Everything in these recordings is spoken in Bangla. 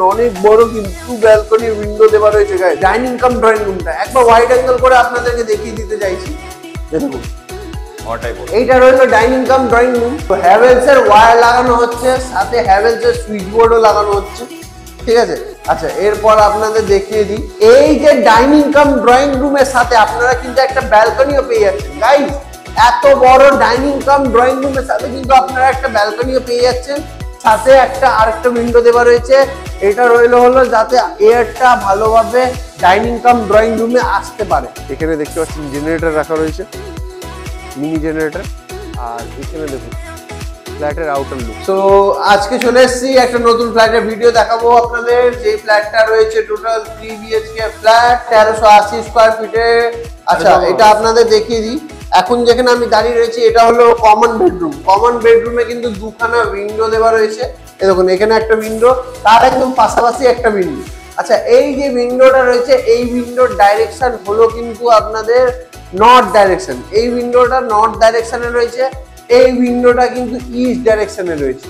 অনেক বড় কিন্তু ব্যালকনি উইন্ডো দেওয়া রয়েছে গায়ে ডাইনিং কাম ড্রয়িং রুমটা একবার ওয়াইড অ্যাঙ্গেল করে আপনাদেরকে দেখিয়ে দিতে চাইছি। দেখুন। এইটা রইল ডাইনিং কাম ড্রয়িং রুম তো হ্যাভেলস এর ওয়্যার লাগানো হচ্ছে সাথে হ্যাভেলস এর সুইচ বোর্ডও লাগানো হচ্ছে। ঠিক আছে? আচ্ছা এরপর আপনাদের দেখিয়ে দিই। এই যে ডাইনিং কাম ড্রয়িং রুমের সাথে আপনারা কিন্তু একটা ব্যালকনিও পেয়ে যাচ্ছেন। গাইস এত বড় ডাইনিং কাম ড্রয়িং রুমের সাথে কিন্তু আপনারা একটা ব্যালকনিও পেয়ে যাচ্ছেন। সাথে একটা আরেকটা উইন্ডো দেওয়া রয়েছে। এটা রইল হলো যাতে এয়ারটা ভালোভাবে ডাইনিং কাম ড্রয়িং রুমে আসতে পারে। এখানে দেখতে পাচ্ছেন জেনারেটর রাখা রয়েছে মিনি জেনারেটর আর এখানে দেখুন ফ্ল্যাটের আউটার লুক তো আজকে চলে এসেছি একটা নতুন ফ্ল্যাটের ভিডিও দেখাবো আপনাদের। যে ফ্ল্যাটটা রয়েছে টোটাল থ্রি বিএচকে ফ্ল্যাট তেরোশো আশি স্কোয়ার ফিটে আচ্ছা এটা আপনাদের দেখিয়ে দিই। এখন যেখানে আমি দাঁড়িয়ে রয়েছি এটা হলো কমন বেডরুম কমন বেডরুমে কিন্তু দুখানা উইন্ডো দেওয়া রয়েছে। এই দেখুন, এখানে একটা উইন্ডো তার একদম পাশাপাশি একটা উইন্ডো আচ্ছা এই যে উইন্ডোটা রয়েছে, এই উইন্ডোর ডাইরেকশন হলো কিন্তু আপনাদের নর্থ ডাইরেকশন এই উইন্ডোটা নর্থ ডাইরেকশনে রয়েছে, এই উইন্ডোটা কিন্তু ইস্ট ডাইরেকশনে রয়েছে।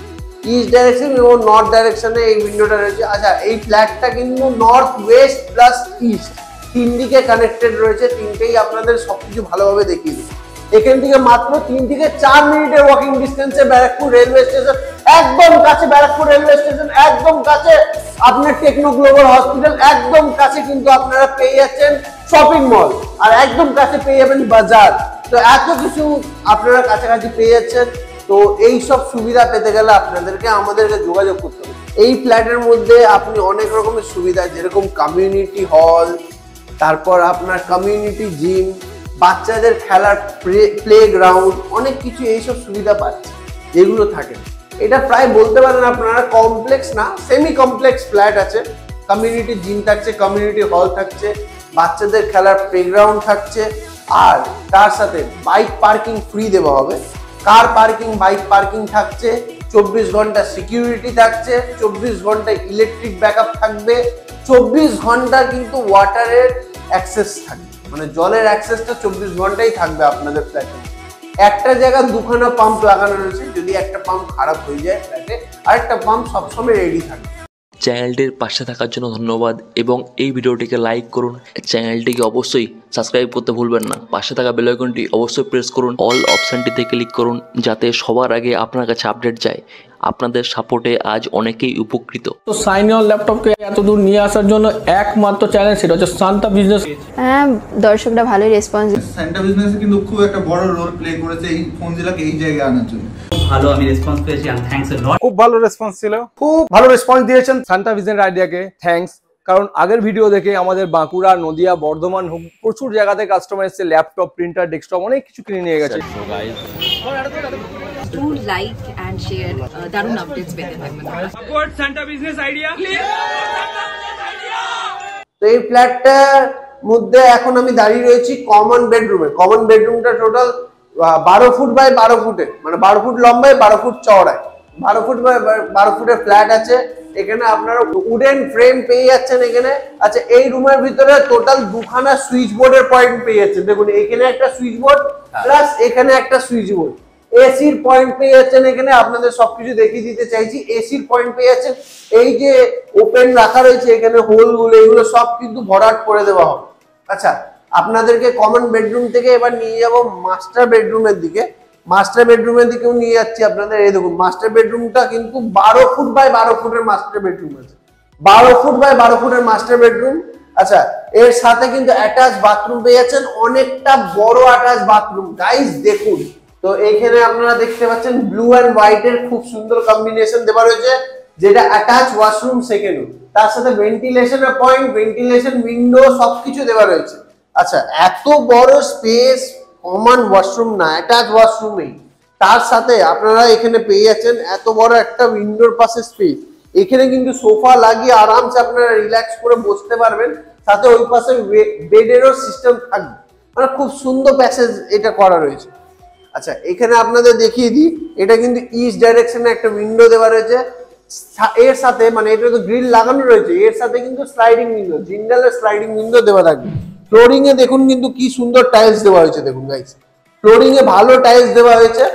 ইস্ট ডাইরেকশন এবং নর্থ ডাইরেকশনে এই উইন্ডোটা রয়েছে। আচ্ছা এই ফ্ল্যাটটা কিন্তু নর্থ ওয়েস্ট প্লাস ইস্ট তিন দিকে কানেক্টেড রয়েছে, তিনটেই আপনাদের সবকিছু ভালোভাবে দেখিয়ে দিই। এখান থেকে মাত্র তিন থেকে চার মিনিটের ওয়াকিং ডিস্টেন্সে ব্যারাকপুর রেলওয়ে স্টেশন একদম কাছে ব্যারাকপুর রেলওয়ে স্টেশন, একদম কাছে আপনার টেকনো গ্লোবাল হসপিটাল, একদম কাছে কিন্তু আপনারা পেয়ে যাচ্ছেন শপিং মল আর একদম কাছে পেয়ে যাবেন বাজার। তো এত কিছু আপনারা কাছাকাছি পেয়ে যাচ্ছেন। তো এই সব সুবিধা পেতে গেলে আপনাদেরকে আমাদেরকে যোগাযোগ করতে হবে। এই ফ্ল্যাটের মধ্যে আপনি অনেক রকমের সুবিধা, যেরকম কমিউনিটি হল তারপর আপনার কমিউনিটি জিম বাচ্চাদের খেলার প্লে গ্রাউন্ড অনেক কিছু এইসব সুবিধা পাচ্ছে যেগুলো থাকে। না। এটা প্রায় বলতে পারেন আপনারা কমপ্লেক্স না সেমি কমপ্লেক্স ফ্ল্যাট আছে। কমিউনিটি জিম থাকছে কমিউনিটি হল থাকছে, বাচ্চাদের খেলার প্লেগ্রাউন্ড থাকছে, আর তার সাথে বাইক পার্কিং ফ্রি দেওয়া হবে। কার পার্কিং বাইক পার্কিং থাকছে, চব্বিশ ঘণ্টা সিকিউরিটি থাকছে, চব্বিশ ঘণ্টা ইলেকট্রিক ব্যাকআপ থাকবে, চব্বিশ ঘণ্টা কিন্তু ওয়াটারের অ্যাক্সেস থাকবে। মানে জলের অ্যাক্সেসটা চব্বিশ ঘন্টাই থাকবে আপনাদের ফ্ল্যাটে একটা জায়গা দুখানা পাম্প লাগানো রয়েছে, যদি একটা পাম্প খারাপ হয়ে যায়, তাহলে আরেকটা পাম্প সবসময় রেডি থাকে। চ্যানেলটির পাশে থাকার জন্য ধন্যবাদ এবং এই ভিডিওটিকে লাইক করুন। চ্যানেলটিকে অবশ্যই সাবস্ক্রাইব করতে ভুলবেন না। পাশে থাকা বেলাইকনটি অবশ্যই প্রেস করুন। অল অপশানটিতে ক্লিক করুন, যাতে সবার আগে আপনার কাছে আপডেট যায়। আপনাদের সাপোর্টে আজ অনেকেই উপকৃত। তো সাইন অন ল্যাপটপকে এত দূর নিয়ে আসার জন্য একমাত্র চ্যানেল সেটা হচ্ছে শান্তা বিজনেস হ্যাঁ দর্শকরা ভালোই রেসপন্স স্যান্টা বিজনেসে কিন্তু খুব একটা বড় রোল প্লে করেছে এই ফোনজিলাকে এই জায়গায় আনার জন্য। ভালো আমি রেসপন্স পেয়েছি অ্যান্ড থ্যাঙ্কস এ লট খুব ভালো রেসপন্স ছিল। খুব ভালো রেসপন্স দিয়েছেন আইডিয়াকে থ্যাঙ্কস কারণ আগের ভিডিও দেখে আমাদের বাঁকুড়া নদিয়া বর্ধমান হোক প্রচুর জায়গাতে কাস্টমার এসেছে ল্যাপটপ প্রিন্টার ডেস্কটপ অনেক কিছু কিনে নিয়ে গেছে। Do like and share uh, দারুণ আপডেটস পেতে থাকবেন তো এই ফ্ল্যাটটার মধ্যে এখন আমি দাঁড়িয়ে রয়েছি কমন বেডরুমে কমন বেডরুমটা টোটাল বারো ফুট বাই বারো ফুটে মানে বারো ফুট লম্বায় বারো ফুট চওড়ায়। বারো ফুট বাই বারো ফুটের ফ্ল্যাট আছে। এখানে আপনারা উডেন ফ্রেম পেয়ে যাচ্ছেন এখানে। আচ্ছা এই রুমের ভিতরে টোটাল দুখানা সুইচ বোর্ডের পয়েন্ট পেয়ে যাচ্ছেন। দেখুন এখানে একটা সুইচ বোর্ড প্লাস এখানে একটা সুইচ বোর্ড এসির পয়েন্ট পেয়ে যাচ্ছেন এখানে, আপনাদের সবকিছু দেখিয়ে দিতে চাইছি। এসির পয়েন্ট পেয়ে যাচ্ছেন এই যে ওপেন রাখা রয়েছে এখানে হোলগুলো এগুলো সব কিন্তু ভরাট করে দেওয়া হবে। আচ্ছা আপনাদেরকে কমন বেডরুম থেকে এবার নিয়ে যাব মাস্টার বেডরুমের দিকে। মাস্টার বেডরুমের দিকেও নিয়ে যাচ্ছি আপনাদের, এই দেখুন মাস্টার বেডরুমটা কিন্তু বারো ফুট বাই বারো ফুটের মাস্টার বেডরুম আছে। বারো ফুট বাই বারো ফুটের মাস্টার বেডরুম আচ্ছা এর সাথে কিন্তু অ্যাটাচ বাথরুম পেয়ে যাচ্ছেন অনেকটা বড় অ্যাটাচ বাথরুম গাইস দেখুন তো এখানে আপনারা দেখতে পাচ্ছেন ব্লু অ্যান্ড হোয়াইট এর খুব সুন্দর কম্বিনেশন দেওয়া রয়েছে, যেটা অ্যাটাচ ওয়াশরুম সেকেন্ড। তার সাথে ভেন্টিলেশনের পয়েন্ট ভেন্টিলেশন উইন্ডো সবকিছু দেওয়া রয়েছে। আচ্ছা এত বড় স্পেস কমন ওয়াশরুম না অ্যাটাচ ওয়াশরুমেই তার সাথে আপনারা এখানে পেয়ে যাচ্ছেন এত বড় একটা উইন্ডোর পাশে স্পেস এখানে কিন্তু সোফা লাগিয়ে আরামসে আপনারা রিল্যাক্স করে বসতে পারবেন। সাথে ওই পাশে বেডেরও সিস্টেম থাকবে। মানে খুব সুন্দর প্যাসেজ এটা করা রয়েছে। আচ্ছা এখানে আপনাদের দেখিয়ে দিই, এটা কিন্তু ইস্ট ডাইরেকশনে একটা উইন্ডো দেওয়া রয়েছে। এর সাথে মানে এটা তো গ্রিল লাগানো রয়েছে, এর সাথে কিন্তু স্লাইডিং উইন্ডো জিন্ডালের স্লাইডিং উইন্ডো দেওয়া থাকবে। ফ্লোরিং এ দেখুন কিন্তু কি সুন্দর টাইলস দেওয়া হয়েছে, দেখুন গাইস ফ্লোরিং এ ভালো টাইলস দেওয়া হয়েছে,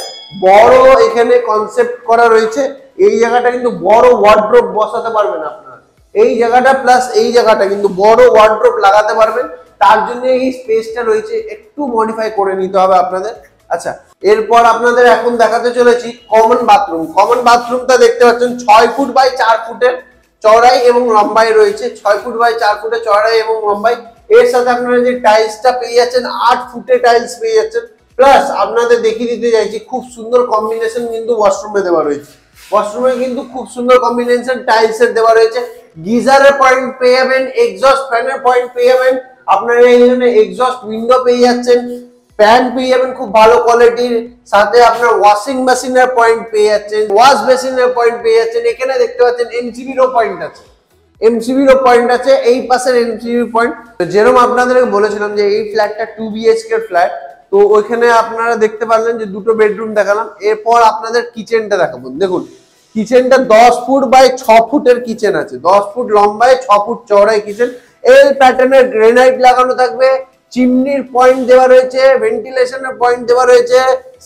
বড় এখানে কনসেপ্ট করা রয়েছে। এই জায়গাটা কিন্তু বড় ওয়ার্ড্রোব বসাতে পারবেন আপনারা। এই জায়গাটা প্লাস এই জায়গাটা কিন্তু বড় ওয়ার্ড্রোপ লাগাতে পারবেন। তার জন্য এই স্পেসটা রয়েছে, একটু মডিফাই করে নিতে হবে আপনাদের। আচ্ছা এরপর আপনাদের এখন দেখাতে চলেছি কমন বাথরুম কমন বাথরুমটা দেখতে পাচ্ছেন ছয় ফুট বাই চার ফুটের চওড়াই এবং লম্বাই রয়েছে। ছয় ফুট বাই চার ফুটের চওড়াই এবং লম্বাই। এর সাথে আপনারা যে টাইলসটা পেয়ে যাচ্ছেন, আট ফুটে টাইলস পেয়ে যাচ্ছেন। প্লাস আপনাদের দেখিয়ে দিতে চাইছি, খুব সুন্দর কম্বিনেশন কিন্তু ওয়াশরুমে দেওয়া রয়েছে। ওয়াশরুমে কিন্তু খুব সুন্দর কম্বিনেশন টাইলস এর দেওয়া রয়েছে। গিজারের পয়েন্ট পেয়ে যাবেন এক্সস্ট ফ্যানের পয়েন্ট পেয়ে যাবেন। আপনারা এই জন্য এক্সস্ট উইন্ডো পেয়ে যাচ্ছেন। ফ্যান পেয়ে যাবেন খুব ভালো কোয়ালিটির সাথে আপনার ওয়াশিং মেশিনের পয়েন্ট পেয়ে যাচ্ছেন ওয়াশ বেসিনের পয়েন্ট পেয়ে যাচ্ছেন। এখানে দেখতে পাচ্ছেন এমসিবিরও পয়েন্ট আছে। এমসিবিরও পয়েন্ট আছে, এই পাশের এমসিবি পয়েন্ট যেরকম আপনাদেরকে বলেছিলাম যে এই ফ্ল্যাটটা টু বিএইচকে ফ্ল্যাট তো ওইখানে আপনারা দেখতে পারলেন যে দুটো বেডরুম দেখালাম। এরপর আপনাদের কিচেনটা দেখাবো। দেখুন কিচেনটা দশ ফুট বাই ছ ফুটের কিচেন আছে। দশ ফুট লম্বায়, ছ ফুট চওড়ায় কিচেন এল প্যাটার্নের গ্রেনাইট লাগানো থাকবে। চিমনির পয়েন্ট দেওয়া রয়েছে ভেন্টিলেশনের পয়েন্ট দেওয়া রয়েছে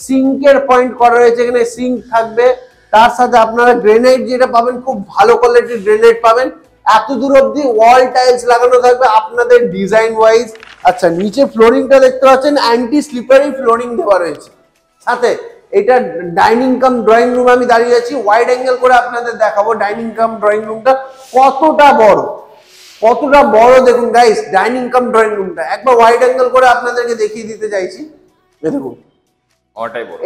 সিঙ্কের পয়েন্ট করা রয়েছে, এখানে সিঙ্ক থাকবে। তার সাথে আপনারা গ্রেনাইট যেটা পাবেন, খুব ভালো কোয়ালিটির গ্রেনাইট পাবেন। এত দূর অব্দি ওয়াল টাইলস লাগানো থাকবে আপনাদের ডিজাইন ওয়াইজ আচ্ছা নিচে ফ্লোরিংটা দেখতে পাচ্ছেন অ্যান্টি স্লিপারি ফ্লোরিং দেওয়া রয়েছে। সাথে এটা ডাইনিং কাম ড্রয়িং রুম আমি দাঁড়িয়ে আছি। ওয়াইড অ্যাঙ্গেল করে আপনাদের দেখাবো ডাইনিং কাম ড্রয়িং রুমটা কতটা বড়। কতটা বড় দেখুন গাইস ডাইনিং কাম ড্রয়িং রুমটা একবার ওয়াইড অ্যাঙ্গেল করে আপনাদেরকে দেখিয়ে দিতে চাইছি। দেখুন।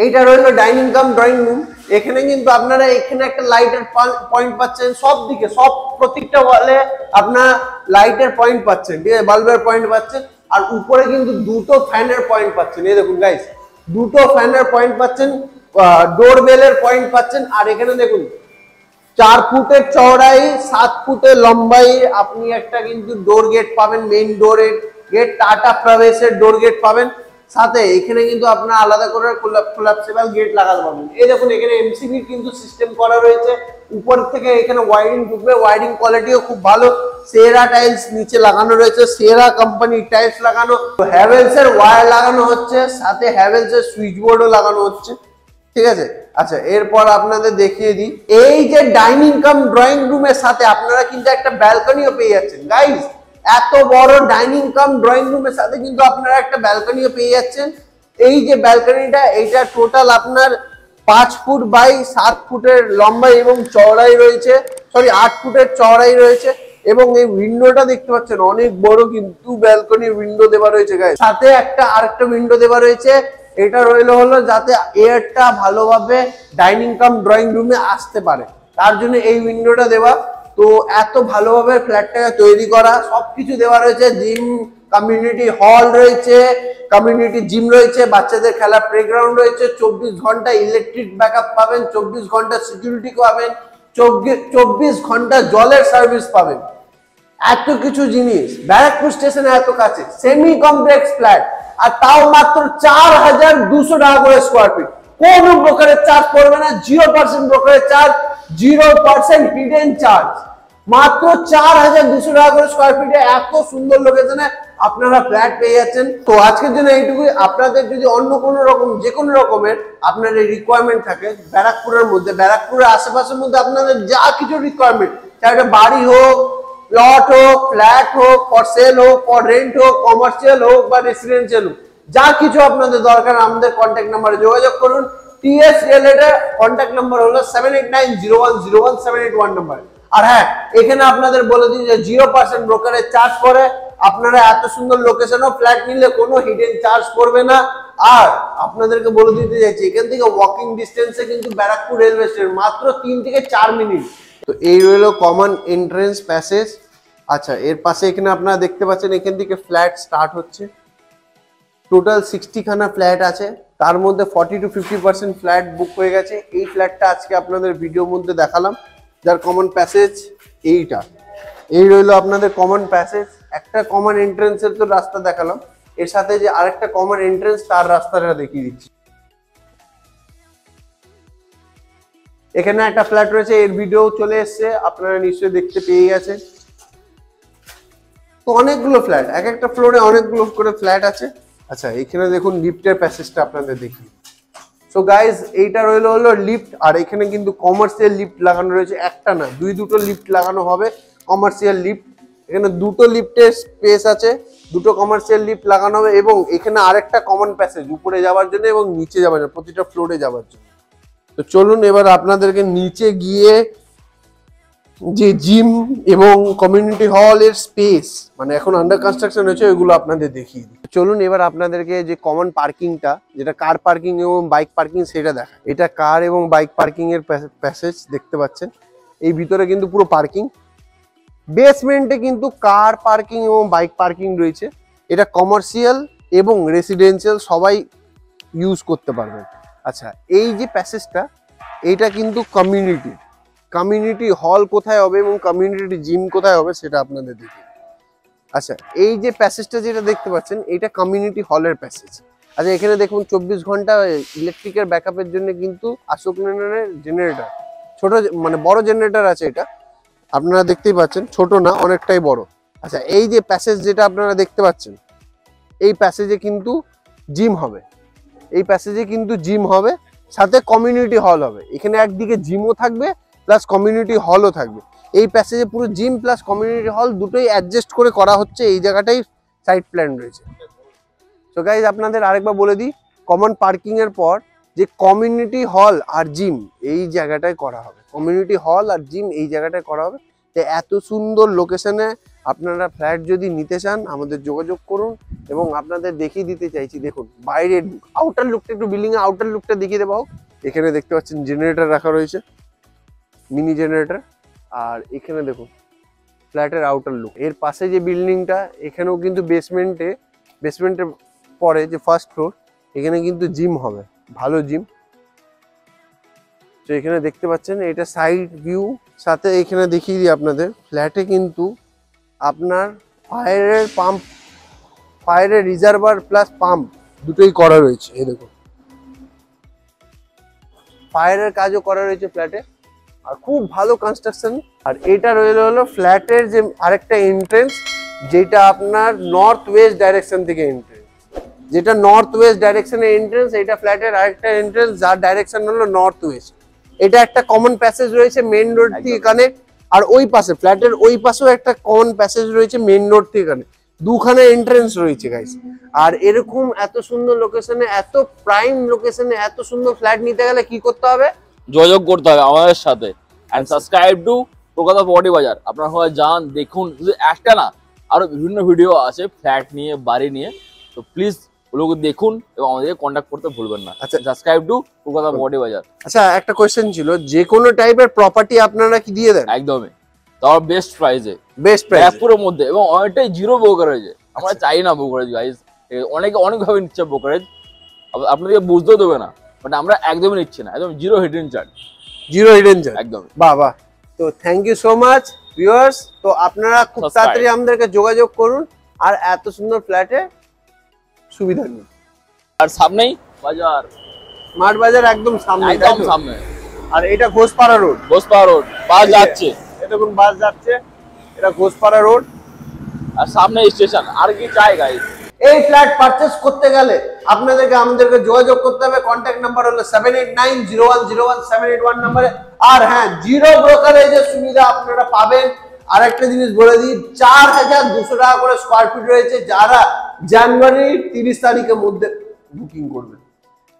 এইটা রইল ডাইনিং কাম ড্রয়িং রুম এখানে কিন্তু আপনারা এখানে একটা লাইটের পয়েন্ট পাচ্ছেন সব দিকে সব প্রত্যেকটা ওয়ালে আপনার লাইটের পয়েন্ট পাচ্ছেন ঠিক আছে? বাল্বের পয়েন্ট পাচ্ছেন। আর উপরে কিন্তু দুটো ফ্যানের পয়েন্ট পাচ্ছেন। এই দেখুন গাইস দুটো ফ্যানের পয়েন্ট পাচ্ছেন ডোর বেলের পয়েন্ট পাচ্ছেন। আর এখানে দেখুন চার ফুটের চওড়াই, সাত ফুটের লম্বাই, আপনি একটা কিন্তু ডোর গেট পাবেন মেইন ডোরের গেট টাটা প্রবেশের ডোর গেট পাবেন। সাথে এখানে কিন্তু আপনার আলাদা করে কোলাপসেবল গেট লাগাতে পারবেন। এই দেখুন, এখানে এমসিবি কিন্তু সিস্টেম করা রয়েছে। উপর থেকে এখানে ওয়ারিং ঢুকবে ওয়ারিং কোয়ালিটিও খুব ভালো। সেরা টাইলস নিচে লাগানো রয়েছে সেরা কোম্পানির টাইলস লাগানো। হ্যাভেলস এর ওয়্যার লাগানো হচ্ছে, সাথে হ্যাভেলস এর সুইচ বোর্ডও লাগানো হচ্ছে। ঠিক আছে? আচ্ছা এরপর আপনাদের দেখিয়ে দিই। এই যে ডাইনিং কাম ড্রয়িং রুমের সাথে আপনারা কিন্তু একটা ব্যালকনিও পেয়ে যাচ্ছেন। গাইস এত বড় ডাইনিং কাম ড্রয়িং রুমের সাথে কিন্তু আপনারা একটা ব্যালকনিও পেয়ে যাচ্ছেন। এই যে ব্যালকনিটা এইটা টোটাল আপনার পাঁচ ফুট বাই সাত ফুটের লম্বাই এবং চওড়াই রয়েছে। সরি আট ফুটের চওড়াই রয়েছে এবং এই উইন্ডোটা দেখতে পাচ্ছেন, অনেক বড় কিন্তু ব্যালকনির উইন্ডো দেওয়া রয়েছে গাইস সাথে একটা আরেকটা উইন্ডো দেওয়া রয়েছে। এটা রইল হলো যাতে এয়ারটা ভালোভাবে ডাইনিং কাম ড্রয়িং রুমে আসতে পারে। তার জন্য এই উইন্ডোটা দেওয়া। তো এত ভালোভাবে ফ্ল্যাটটাকে তৈরি করা সব কিছু দেওয়া রয়েছে। জিম কমিউনিটি হল রয়েছে কমিউনিটি জিম রয়েছে, বাচ্চাদের খেলার প্লেগ্রাউন্ড রয়েছে, চব্বিশ ঘণ্টা ইলেকট্রিক ব্যাকআপ পাবেন, চব্বিশ ঘণ্টা সিকিউরিটি পাবেন, চব্বিশ ঘণ্টা জলের সার্ভিস পাবেন। এত কিছু জিনিস, ব্যারাকপুর স্টেশনে এত কাছে সেমি কমপ্লেক্স ফ্ল্যাট আর তাও মাত্র চার হাজার দুশো টাকা করে স্কোয়ার ফিট কোন ব্রোকারের চার্জ পড়বে না জিরো পার্সেন্ট ব্রোকারের charge zero percent hidden charge মাত্র চার হাজার দুশো টাকা করে স্কোয়ার ফিটে এত সুন্দর লোকেশনে আপনারা ফ্ল্যাট পেয়ে যাচ্ছেন। তো আজকের জন্য এইটুকুই। আপনাদের যদি অন্য কোনো রকম, যে কোনো রকমের আপনাদের রিকোয়ারমেন্ট থাকে, ব্যারাকপুরের মধ্যে, ব্যারাকপুরের আশেপাশের মধ্যে আপনাদের যা কিছু রিকোয়ারমেন্ট চাই বাড়ি হোক প্লট হোক ফ্ল্যাট হোক ফর সেল হোক ফর রেন্ট হোক কমার্শিয়াল হোক বা রেসিডেন্সিয়াল হোক, যা কিছু আপনাদের দরকার, আমাদের কন্ট্যাক্ট নাম্বারে যোগাযোগ করুন। টিএস রিলেটেড কন্ট্যাক্ট নাম্বার হলো seven eight nine zero one zero one seven eight one number আর হ্যাঁ এখানে আপনাদের বলে দিই যে জিরো পার্সেন্ট ব্রোকারের চার্জ করে আপনারা এত সুন্দর লোকেশনও ফ্ল্যাট নিলে কোনো হিডেন চার্জ করবে না। আর আপনাদেরকে বলে দিতে চাইছি, এখান থেকে ওয়াকিং ডিস্টেন্সে কিন্তু ব্যারাকপুর রেলওয়ে স্টেশন মাত্র তিন থেকে চার মিনিট তো এই রইল কমন এন্ট্রেন্স প্যাসেজ আচ্ছা এর পাশে এখানে আপনারা দেখতে পাচ্ছেন, এখান থেকে ফ্ল্যাট স্টার্ট হচ্ছে। টোটাল সিক্সটি খানা ফ্ল্যাট আছে। তার মধ্যে forty two fifty percent flat book হয়ে গেছে। এই ফ্ল্যাটটা আজকে আপনাদের ভিডিওর মধ্যে দেখালাম, যার কমন প্যাসেজ এইটা। এই রইল আপনাদের কমন প্যাসেজ একটা কমন এন্ট্রেন্সের তো রাস্তা দেখালাম। এর সাথে যে আরেকটা কমন এন্ট্রেন্স তার রাস্তাটা দেখিয়ে দিচ্ছি। এখানে একটা ফ্ল্যাট রয়েছে, এর ভিডিও চলে এসছে, আপনারা নিশ্চয়ই দেখতে পেয়ে গেছেন। তো অনেকগুলো ফ্ল্যাট এক একটা ফ্লোরে অনেকগুলো করে ফ্ল্যাট আছে। আচ্ছা এখানে দেখুন লিফটের প্যাসেজটা আপনাদের দেখি। সো গাইজ এইটা রইল হলো লিফট আর এখানে কিন্তু কমার্সিয়াল লিফট লাগানো রয়েছে, একটা না, দুই দুটো লিফট লাগানো হবে কমার্শিয়াল লিফট এখানে দুটো লিফটের স্পেস আছে, দুটো কমার্শিয়াল লিফট লাগানো হবে, এবং এখানে আরেকটা কমন প্যাসেজ উপরে যাওয়ার জন্য এবং নিচে যাওয়ার জন্য, প্রতিটা ফ্লোরে যাওয়ার জন্য। তো চলুন এবার আপনাদেরকে নিচে গিয়ে যে জিম এবং কমিউনিটি হল এর স্পেস মানে এখন আন্ডার কনস্ট্রাকশন হয়েছে ওইগুলো আপনাদের দেখিয়ে দিই। চলুন এবার আপনাদেরকে যে কমন পার্কিংটা যেটা কার পার্কিং এবং বাইক পার্কিং সেটা দেখা এটা কার এবং বাইক পার্কিং এর প্যাসেজ দেখতে পাচ্ছেন। এই ভিতরে কিন্তু পুরো পার্কিং বেসমেন্টে কিন্তু কার পার্কিং এবং বাইক পার্কিং রয়েছে। এটা কমার্শিয়াল এবং রেসিডেন্সিয়াল সবাই ইউজ করতে পারবেন। আচ্ছা এই যে প্যাসেজটা, এইটা কিন্তু কমিউনিটি কমিউনিটি হল কোথায় হবে এবং কমিউনিটি জিম কোথায় হবে সেটা আপনাদের দেখি আচ্ছা এই যে প্যাসেজটা যেটা দেখতে পাচ্ছেন এটা কমিউনিটি হলের প্যাসেজ। আচ্ছা এখানে দেখুন, চব্বিশ ঘণ্টা ইলেকট্রিকের ব্যাকআপের জন্য কিন্তু আশোক লেনের জেনারেটর ছোট মানে বড় জেনারেটর আছে এটা। আপনারা দেখতেই পাচ্ছেন, ছোট না, অনেকটাই বড়। আচ্ছা এই যে প্যাসেজ যেটা আপনারা দেখতে পাচ্ছেন, এই প্যাসেজে কিন্তু জিম হবে। এই প্যাসেজে কিন্তু জিম হবে, সাথে কমিউনিটি হল হবে। এখানে একদিকে জিমও থাকবে প্লাস কমিউনিটি হলও থাকবে। এই প্যাসেজে পুরো জিম প্লাস কমিউনিটি হল দুটোই অ্যাডজাস্ট করে করা হচ্ছে, এই জায়গাটাই সাইড প্ল্যান রয়েছে। তো গাইজ আপনাদের আরেকবার বলে দিই কমন পার্কিং এর পর যে কমিউনিটি হল আর জিম এই জায়গাটায় করা হবে। কমিউনিটি হল আর জিম এই জায়গাটায় করা হবে। তো এত সুন্দর লোকেশনে আপনারা ফ্ল্যাট যদি নিতে চান, আমাদের যোগাযোগ করুন। এবং আপনাদের দেখিয়ে দিতে চাইছি, দেখুন, বাইরের আউটার লুকটা একটু বিল্ডিং এর আউটার লুকটা দেখিয়ে দেবো। এখানে দেখতে পাচ্ছেন জেনারেটর রাখা রয়েছে মিনি জেনারেটর আর এখানে দেখুন ফ্ল্যাটের আউটার লুক এর পাশে যে বিল্ডিংটা এখানেও কিন্তু বেসমেন্টে বেসমেন্টের পরে যে ফার্স্ট ফ্লোর এখানে কিন্তু জিম হবে, ভালো জিম তো এখানে দেখতে পাচ্ছেন, এটা সাইড ভিউ সাথে এখানে দেখিয়ে দিই আপনাদের ফ্ল্যাটে কিন্তু আপনার ফায়ারের পাম্প ফায়ারের রিজার্ভার প্লাস পাম্প দুটোই করা রয়েছে এই দেখুন। ফায়ারের কাজও করা রয়েছে ফ্ল্যাটে আর খুব ভালো কনস্ট্রাকশন আর এটা রইল হলো ফ্ল্যাটের যে আরেকটা এন্ট্রেন্স যেটা আপনার নর্থ ওয়েস্ট ডাইরেকশন থেকে এন্ট্রেন্স যেটা নর্থ ওয়েস্ট ডাইরেকশনের এন্ট্রেন্স এটা ফ্ল্যাটের আরেকটা এন্ট্রেন্স যার ডাইরেকশন হলো নর্থ ওয়েস্ট এটা একটা কমন প্যাসেজ রয়েছে মেন রোড থেকে কানেক্ট আর ওই পাশে ফ্ল্যাটের ওই পাশেও একটা কমন প্যাসেজ রয়েছে মেন রোড থেকে কানেক্ট দুখানে এন্ট্রেন্স রয়েছে গাইস আর এরকম এত সুন্দর লোকেশনে এত প্রাইম লোকেশনে এত সুন্দর ফ্ল্যাট নিতে গেলে কি করতে হবে? যোগাযোগ করতে হবে আমাদের সাথে। অ্যান্ড সাবস্ক্রাইব টু কলকাতা পটি বাজার আপনারা সবাই যান দেখুন। শুধু একটা না আরও বিভিন্ন ভিডিও আছে ফ্ল্যাট নিয়ে বাড়ি নিয়ে। তো প্লিজ ওগুলোকে দেখুন এবং আমাদেরকে কন্ট্যাক্ট করতে ভুলবেন না। আচ্ছা। সাবস্ক্রাইব টু কলকাতা পটি বাজার আচ্ছা একটা কোয়েশ্চেন ছিল যে কোনো টাইপের প্রপার্টি আপনারা কি দিয়ে দেন? একদমই। তাও বেস্ট প্রাইসে বেস্ট প্রাইস ব্যাগপুরের মধ্যে এবং অনেকটাই জিরো ব্রোকারেজ আমরা চাই না ব্রোকারেজ গাইজ অনেকে অনেকভাবে নিচ্ছে ব্রোকারেজ আপনাদেরকে বুঝতেও দেবে না। বাট আমরা একদমই নিচ্ছি না। একদম zero hidden charge zero hidden charge একদম। বাহ বাহ। তো thank you so much viewers তো আপনারা খুব তাড়াতাড়ি আমাদেরকে যোগাযোগ করুন। আর এত সুন্দর ফ্ল্যাটে সুবিধা নিন আর সামনেই বাজার। স্মার্ট বাজার একদম সামনে একদম সামনে। আর এটা Ghoshpara road Ghoshpara road bus যাচ্ছে। কোন বাস যাচ্ছে এটা ঘোষপাড়া রোড। আর সামনে স্টেশন আর কি চাই গাইজ এই ফ্ল্যাট পারচেস করতে গেলে আপনাদেরকে আমাদেরকে যোগাযোগ করতে হবে। কন্ট্যাক্ট নাম্বার হলো seven eight nine zero one zero one seven eight one নাম্বারে আর হ্যাঁ জিরো ব্রোকারেজের সুবিধা আপনারা পাবেন। আর একটা জিনিস বলে দিই চার হাজার দুশো টাকা করে স্কোয়ার ফিট রয়েছে যারা জানুয়ারি তিরিশ তারিখের মধ্যে বুকিং করবেন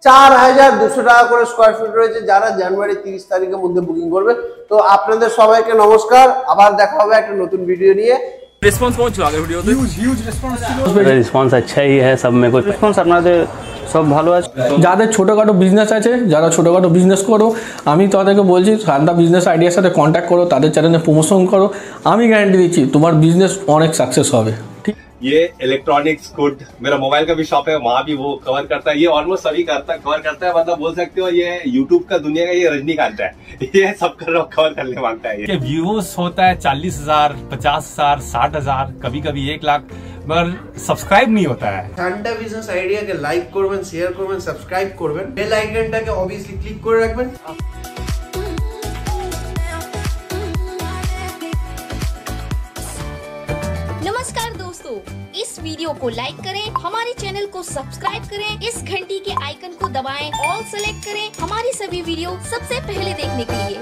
চার হাজার দুশো টাকা করে স্কোয়ার ফিট রয়েছে যারা জানুয়ারি তিরিশ তারিখের মধ্যে বুকিং করবে। তো আপনাদের সবাইকে নমস্কার। আবার দেখা হবে একটা নতুন ভিডিও নিয়ে। রেসপন্স কেমন ছিল আগের ভিডিওতে রেসপন্স আচ্ছা হ্যাঁ সব রেসপন্স আপনাদের সব ভালো আছে। যাদের ছোটোখাটো বিজনেস আছে যারা ছোটোখাটো বিজনেস করো আমি তাদেরকে বলছি সান্তা বিজনেস আইডিয়ার সাথে কন্ট্যাক্ট করো তাদের চ্যানেলে প্রমোশন করো। আমি গ্যারান্টি দিচ্ছি তোমার বিজনেস অনেক সাকসেস হবে। ये इलेक्ट्रॉनिक्स गुड मेरा मोबाइल का भी शॉप है वहाँ भी वो कवर करता है ये ऑलमोस्ट सभी करता कवर करता है मतलब बोल सकते हो ये यूट्यूब का दुनिया का ये रजनीकांत है ये सब कर कवर करने मांगता है ये व्यूज होता है चालीस हजार पचास हजार साठ हजार कभी कभी एक लाख मगर सब्सक्राइब नहीं होता है ঠান্ডা বিজনেস আইডিয়াকে লাইক করবেন শেয়ার করবেন সাবস্ক্রাইব করবেন বেল আইকনটাকে অবভিয়াসলি ক্লিক করে রাখবেন इस वीडियो को लाइक करें, हमारे चैनल को सब्सक्राइब करें, इस घंटी के आइकन को दबाएँ, ऑल सेलेक्ट करें हमारी सभी वीडियो सबसे पहले देखने के लिए।